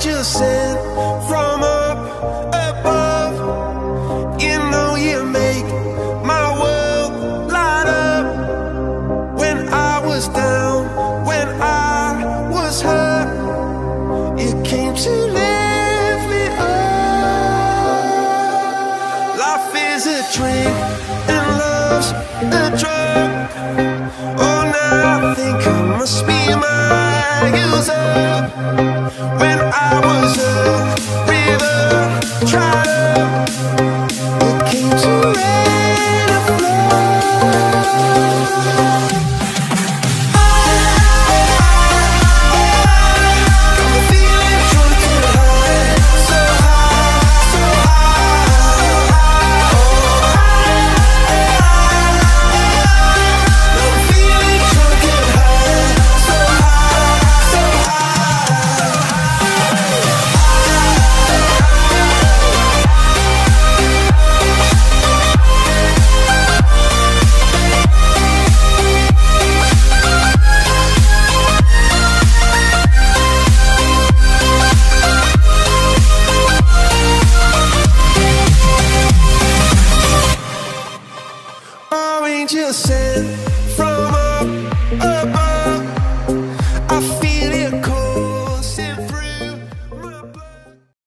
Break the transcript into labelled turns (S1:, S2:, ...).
S1: angel sent from up above. You know you make my world light up. When I was down, when I was hurt, it came to lift me up. Life is a drink and love's a drug. Oh, now I think I must be mine. Came angel sent from